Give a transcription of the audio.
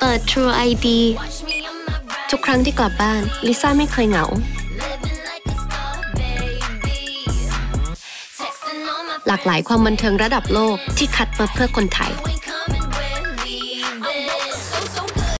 เปิด True ID ทุกครั้งที่กลับบ้านลิซ่าไม่เคยเหงา หลากหลายความบันเทิงระดับโลกที่คัดมาเพื่อคนไทย